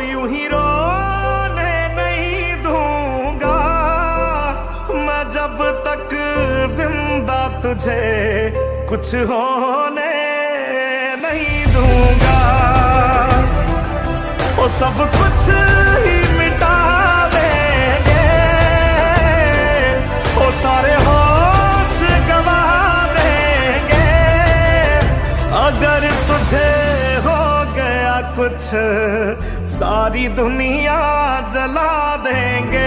यूँ ही रोने नहीं दूँगा। मैं जब तक ज़िंदा तुझे कुछ होने नहीं दूँगा। वो सब कुछ ही मिटा देंगे। वो सारे होश गवा देंगे। अगर कुछ सारी दुनिया जला देंगे।